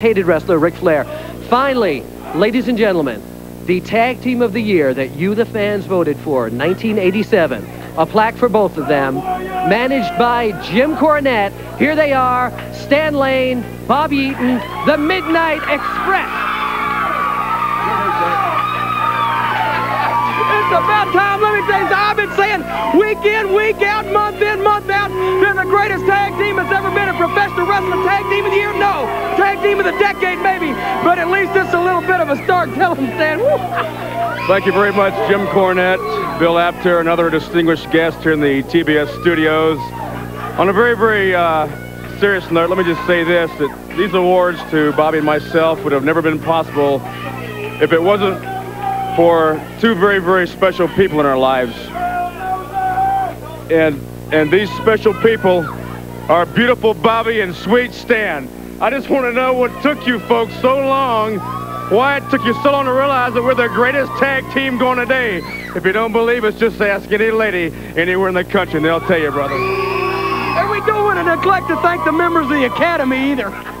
hated wrestler Ric Flair. Finally, ladies and gentlemen, the tag team of the year that you, the fans, voted for, 1987. A plaque for both of them, managed by Jim Cornette. Here they are, Stan Lane, Bobby Eaton, the Midnight Express. It's about time. Team of the decade, maybe, but at least it's a little bit of a start. Tell Stan. Thank you very much, Jim Cornette, Bill Apter, another distinguished guest here in the TBS studios. On a very, very uh, serious note, let me just say this, that these awards to Bobby and myself would have never been possible if it wasn't for two very, very special people in our lives. And, and these special people are beautiful Bobby and sweet Stan. I just want to know what took you folks so long, why it took you so long to realize that we're the greatest tag team going today. If you don't believe us, just ask any lady anywhere in the country and they'll tell you, brother. And we don't want to neglect to thank the members of the Academy either.